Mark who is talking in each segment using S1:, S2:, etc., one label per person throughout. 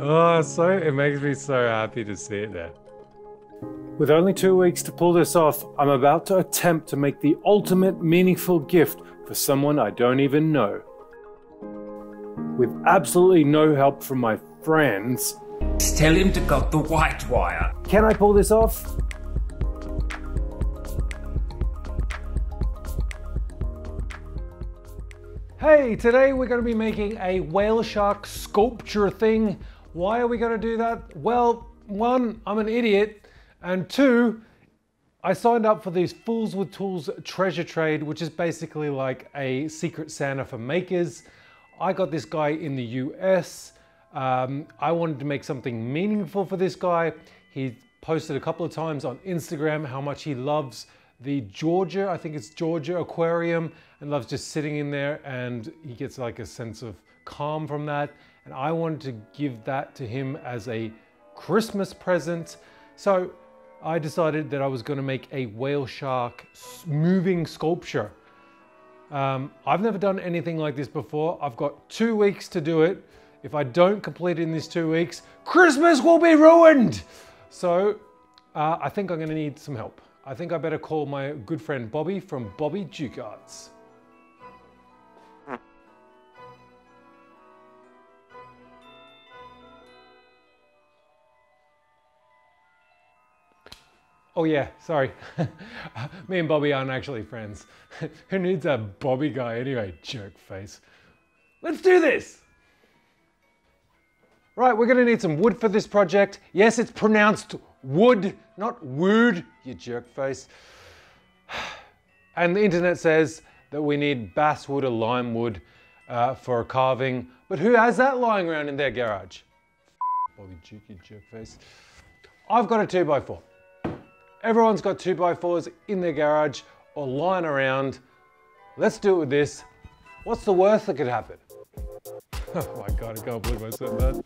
S1: Oh, so it makes me so happy to see it there.
S2: With only two weeks to pull this off, I'm about to attempt to make the ultimate meaningful gift for someone I don't even know. With absolutely no help from my friends,
S3: Tell him to cut the white wire.
S2: can I pull this off?
S1: Hey, today we're going to be making a whale shark sculpture thing. Why are we going to do that? Well, one, I'm an idiot, and two, I signed up for these Fools with Tools treasure trade, which is basically like a secret Santa for makers. I got this guy in the US. Um, I wanted to make something meaningful for this guy. He posted a couple of times on Instagram how much he loves the Georgia, I think it's Georgia Aquarium, and loves just sitting in there and he gets like a sense of calm from that. And I wanted to give that to him as a Christmas present. So I decided that I was going to make a whale shark moving sculpture. Um, I've never done anything like this before. I've got two weeks to do it. If I don't complete it in these two weeks, Christmas will be ruined. So uh, I think I'm going to need some help. I think I better call my good friend Bobby from Bobby Duke Arts. Oh yeah, sorry. Me and Bobby aren't actually friends. Who needs a Bobby guy anyway, jerk face? Let's do this! Right, we're gonna need some wood for this project. Yes, it's pronounced wood, not wood, you jerk face. And the internet says that we need basswood or lime wood uh, for a carving, but who has that lying around in their garage? Bobby Duke, you jerk face. I've got a two by four. Everyone's got two by fours in their garage or lying around. Let's do it with this. What's the worst that could happen? Oh my god, I can't believe I said that.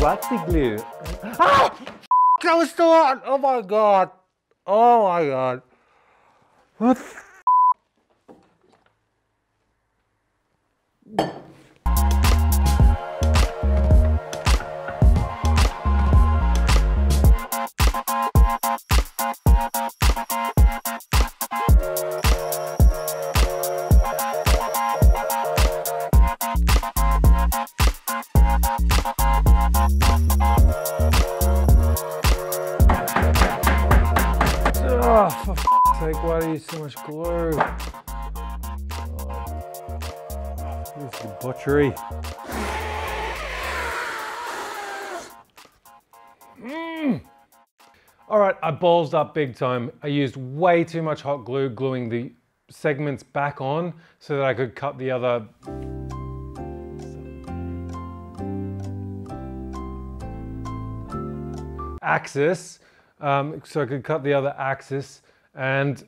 S2: Watsy glue. Ah! That was still on! Oh my god! Oh my god. What so much glue? This is butchery. Mm. All right, I ballsed up big time. I used way too much hot glue gluing the segments back on so that I could cut the other axis um, so I could cut the other axis and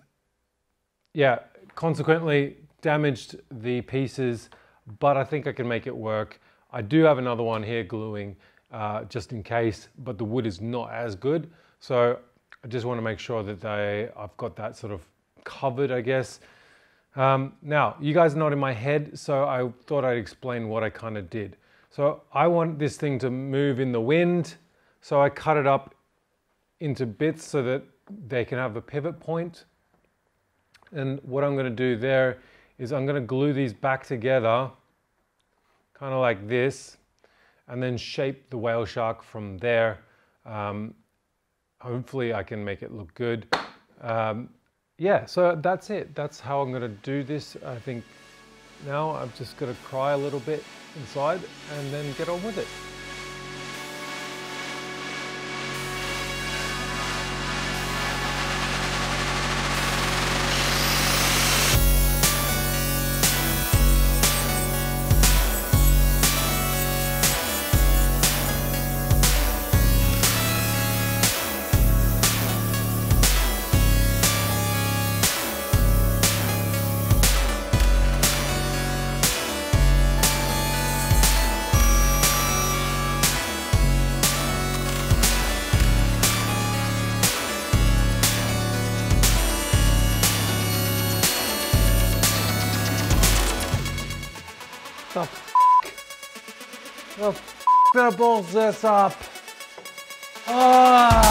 S2: yeah, consequently damaged the pieces, but I think I can make it work. I do have another one here gluing uh, just in case, but the wood is not as good. So I just want to make sure that they, I've got that sort of covered, I guess. Um, now, you guys are not in my head, so I thought I'd explain what I kind of did. So I want this thing to move in the wind,
S1: So I cut it up into bits so that they can have a pivot point. And what I'm going to do there is I'm going to glue these back together, kind of like this, and then shape the whale shark from there. Um, hopefully I can make it look good. Um, yeah, so that's it. That's how I'm going to do this. I think now I'm just to cry a little bit inside and then get on with it. That balls this up. Ah.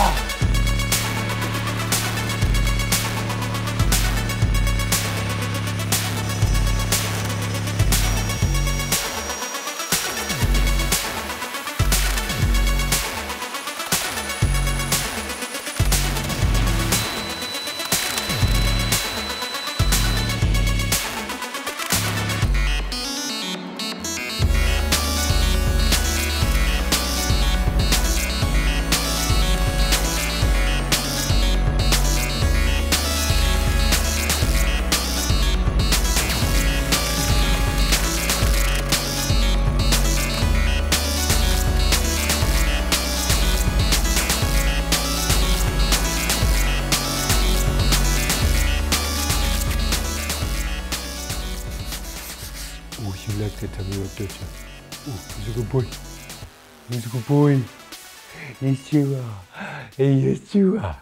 S1: That tummy rub, don't you? Oh, he's a good boy. He's a good boy. Yes, you are. Yes, you are.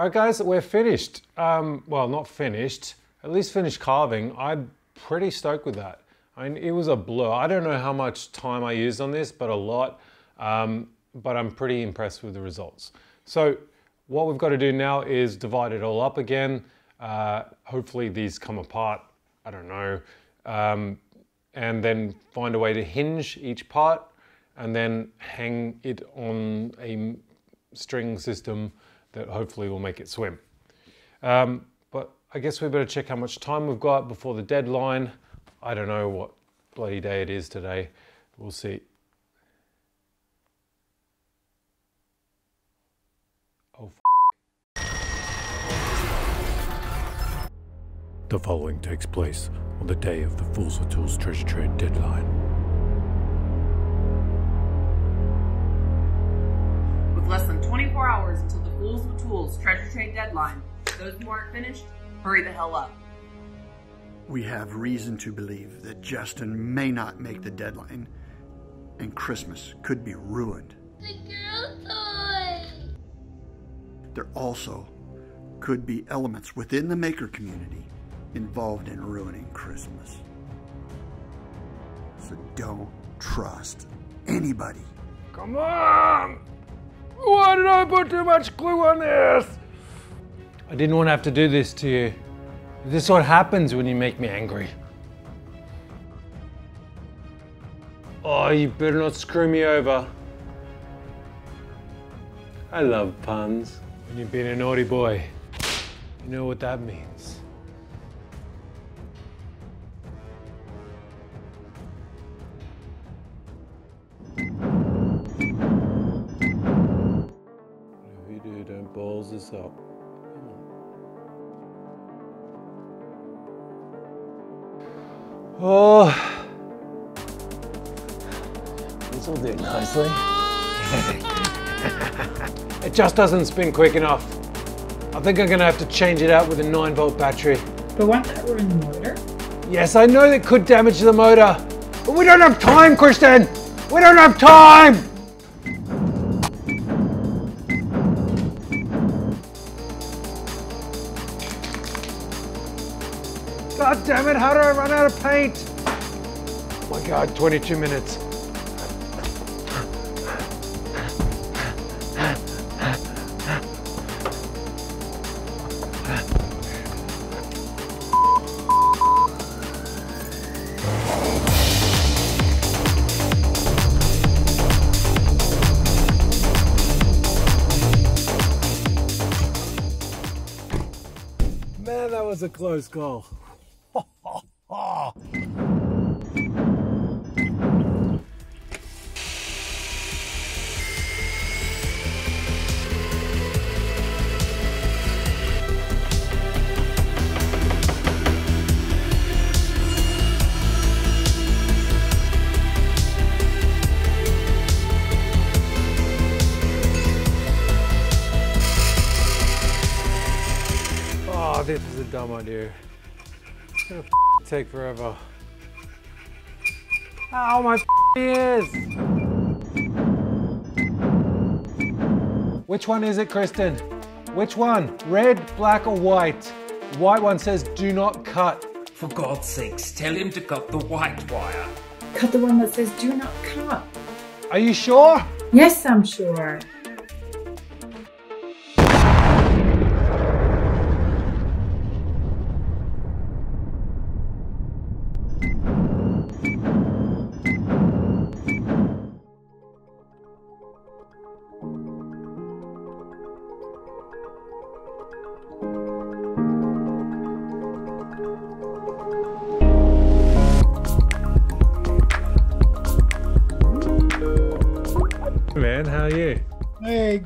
S1: All right, guys, we're finished. Um, well, not finished. At least finished carving. I'm pretty stoked with that. I mean, it was a blur. I don't know how much time I used on this, but a lot. Um, but I'm pretty impressed with the results. So what we've got to do now is divide it all up again. Uh, hopefully these come apart. I don't know um, and then find a way to hinge each part and then hang it on a string system that hopefully will make it swim. Um, but I guess we better check how much time we've got before the deadline. I don't know what bloody day it is today. We'll see. The following takes place on the day of the Fools of Tools treasure trade deadline.
S4: With less than 24 hours until the Fools of Tools treasure trade deadline, those who aren't finished, hurry the hell up.
S5: We have reason to believe that Justin may not make the deadline, and Christmas could be ruined.
S6: The girl toy!
S5: There also could be elements within the maker community involved in ruining Christmas. So don't trust anybody.
S1: Come on! Why did I put too much glue on this? I didn't want to have to do this to you. This is what happens when you make me angry. Oh, you better not screw me over. I love puns. When you've been a naughty boy, you know what that means. Do, don't balls this up. Oh, this will do nicely. it just doesn't spin quick enough. I think I'm gonna have to change it out with a 9 volt battery.
S4: But won't that ruin the motor?
S1: Yes, I know that could damage the motor, but we don't have time, Kristen! We don't have time! God damn it, how do I run out of paint? Oh my God, 22 minutes.
S7: Man, that was a close call. This is a dumb idea. It's gonna take forever. Ow, my f- ears! Which one is it, Kristen? Which one? Red, black, or white? White one says do not cut.
S3: For God's sakes, tell him to cut the white wire.
S8: Cut the one that says do not cut.
S7: Are you sure?
S8: Yes, I'm sure.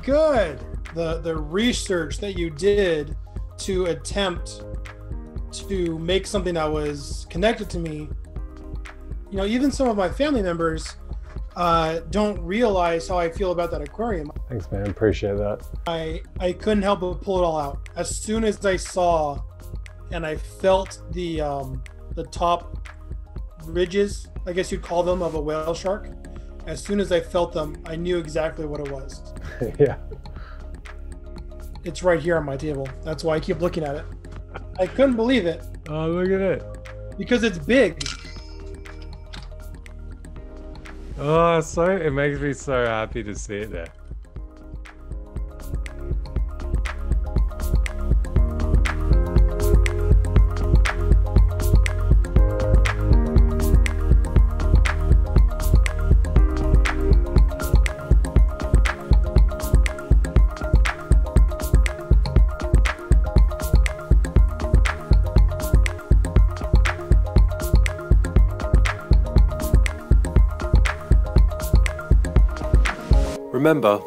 S9: Good. The the research that you did to attempt to make something that was connected to me. You know, even some of my family members uh, don't realize how I feel about that aquarium.
S1: Thanks, man. Appreciate that.
S9: I I couldn't help but pull it all out as soon as I saw and I felt the um, the top ridges, I guess you'd call them, of a whale shark. As soon as I felt them, I knew exactly what it was.
S1: yeah.
S9: It's right here on my table. That's why I keep looking at it. I couldn't believe it
S1: Oh, look at it.
S9: because it's big.
S1: Oh, so it makes me so happy to see it there. Remember,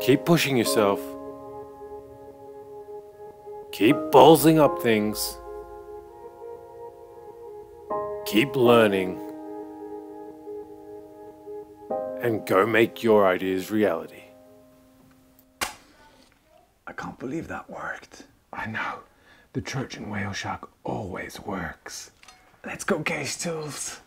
S1: keep pushing yourself. Keep ballsing up things. Keep learning. And go make your ideas reality.
S10: I can't believe that worked.
S7: I know. The Trojan whale shark always works.
S10: Let's go, Case Tools.